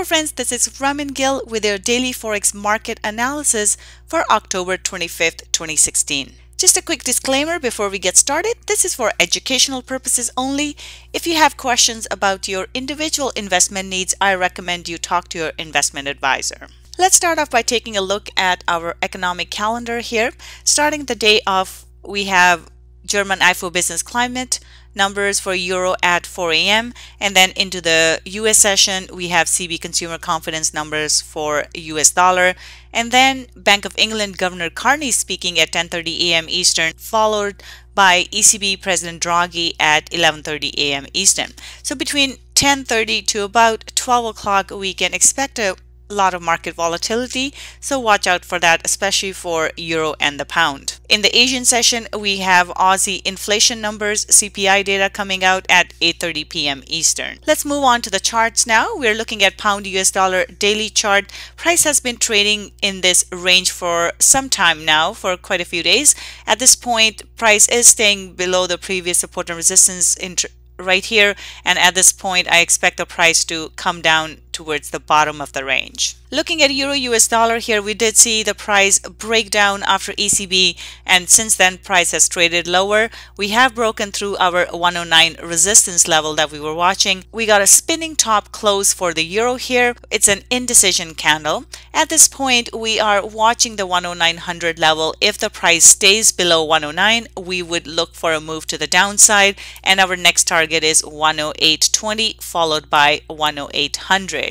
Hello friends, this is Raman Gill with your daily Forex market analysis for October 25th, 2016. Just a quick disclaimer before we get started. This is for educational purposes only. If you have questions about your individual investment needs, I recommend you talk to your investment advisor. Let's start off by taking a look at our economic calendar here. Starting the day off, we have German IFO business climate, numbers for euro at 4 a.m. and then into the US session we have CB consumer confidence numbers for US dollar and then Bank of England Governor Carney speaking at 10:30 a.m. Eastern followed by ECB President Draghi at 11:30 a.m. Eastern. So between 10:30 to about 12 o'clock we can expect a a lot of market volatility, so watch out for that, especially for euro and the pound. In the Asian session, we have Aussie inflation numbers, CPI data coming out at 8:30 p.m. Eastern. Let's move on to the charts now. We're looking at pound US dollar daily chart. Price has been trading in this range for some time now, for quite a few days. At this point, price is staying below the previous support and resistance right here and at this point I expect the price to come down towards the bottom of the range. Looking at Euro US dollar here, we did see the price break down after ECB and since then price has traded lower. We have broken through our 109 resistance level that we were watching. We got a spinning top close for the Euro here. It's an indecision candle. At this point, we are watching the 10900 level. If the price stays below 109, we would look for a move to the downside and our next target is 108.20 followed by 10800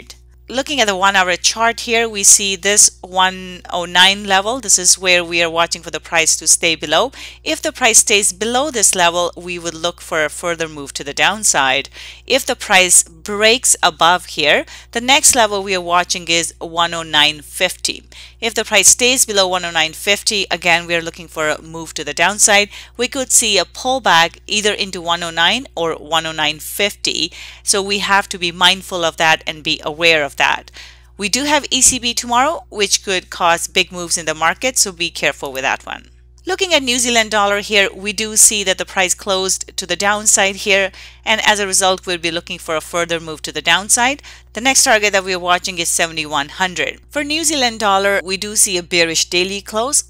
looking at the one hour chart here, we see this 109 level. This is where we are watching for the price to stay below. If the price stays below this level, we would look for a further move to the downside. If the price breaks above here, the next level we are watching is 109.50. If the price stays below 109.50, again, we are looking for a move to the downside. We could see a pullback either into 109 or 109.50. So we have to be mindful of that and be aware of that. We do have ECB tomorrow, which could cause big moves in the market, so be careful with that one. Looking at New Zealand dollar here, we do see that the price closed to the downside here, and as a result, we'll be looking for a further move to the downside. The next target that we're watching is 7100. For New Zealand dollar, we do see a bearish daily close.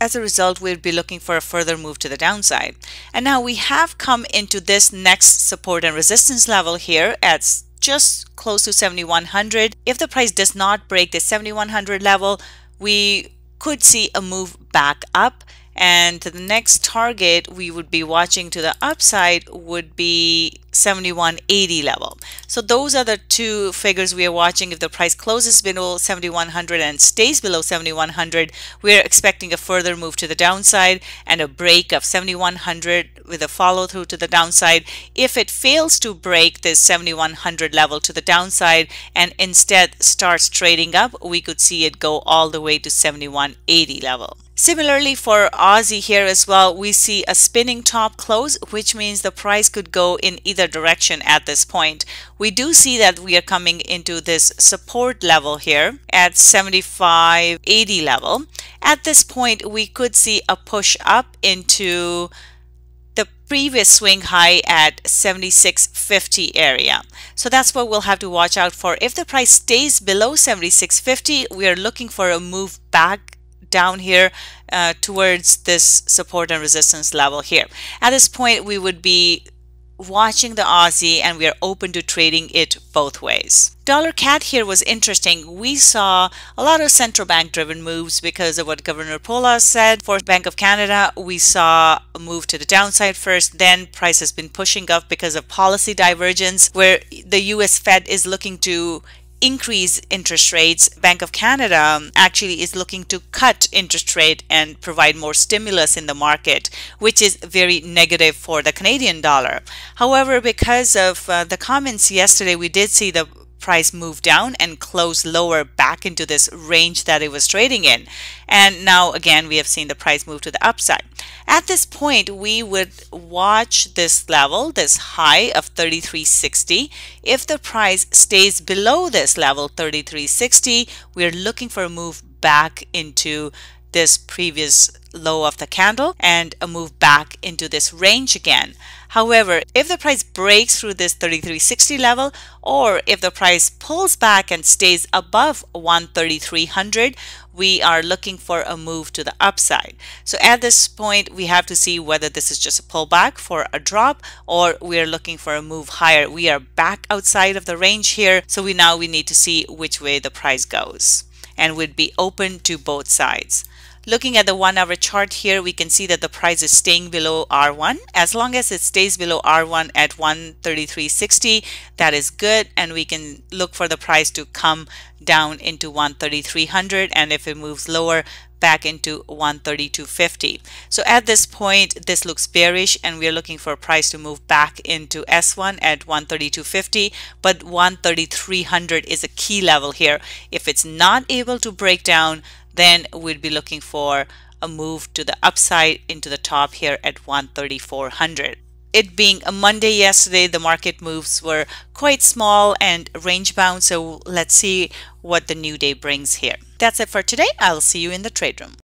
As a result, we'll be looking for a further move to the downside. And now we have come into this next support and resistance level here at just close to 7100. If the price does not break the 7100 level, we could see a move back up and the next target we would be watching to the upside would be 7180 level. So those are the two figures we are watching. If the price closes below 7100 and stays below 7100, we're expecting a further move to the downside and a break of 7100 with a follow through to the downside. If it fails to break this 7100 level to the downside and instead starts trading up, we could see it go all the way to 7180 level. Similarly for Aussie here as well, we see a spinning top close, which means the price could go in either direction at this point. We do see that we are coming into this support level here at 75.80 level. At this point, we could see a push up into the previous swing high at 76.50 area. So that's what we'll have to watch out for. If the price stays below 76.50, we are looking for a move back down here uh, towards this support and resistance level here. At this point, we would be watching the Aussie and we are open to trading it both ways. Dollar CAD here was interesting. We saw a lot of central bank driven moves because of what Governor Poloz said. For Bank of Canada, we saw a move to the downside first, then price has been pushing up because of policy divergence where the US Fed is looking to increase interest rates, Bank of Canada actually is looking to cut interest rate and provide more stimulus in the market, which is very negative for the Canadian dollar. However, because of uh, the comments yesterday, we did see the price move down and close lower back into this range that it was trading in. And now again, we have seen the price move to the upside. At this point, we would watch this level, this high of 33.60. If the price stays below this level, 33.60, we're looking for a move back into this previous low of the candle and a move back into this range again. However, if the price breaks through this 3360 level or if the price pulls back and stays above 13300, we are looking for a move to the upside. So at this point, we have to see whether this is just a pullback for a drop or we are looking for a move higher. We are back outside of the range here. So we now we need to see which way the price goes and would be open to both sides. Looking at the one hour chart here, we can see that the price is staying below R1. As long as it stays below R1 at 133.60, that is good. And we can look for the price to come down into 13300. And if it moves lower, back into 132.50. So at this point, this looks bearish and we're looking for price to move back into S1 at 132.50, but 13300 is a key level here. If it's not able to break down, then we'd be looking for a move to the upside into the top here at 13400 it being a Monday yesterday, the market moves were quite small and range bound. So let's see what the new day brings here. That's it for today. I'll see you in the trade room.